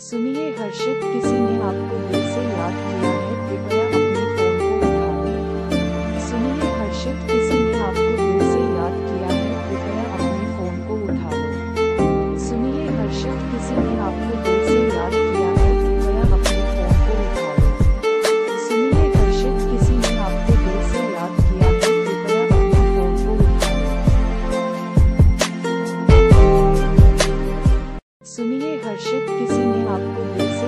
सुनिए हर्षित किसी ने आपको दिल से याद किया। सुनिए हर्षित किसी ने आपको दिल से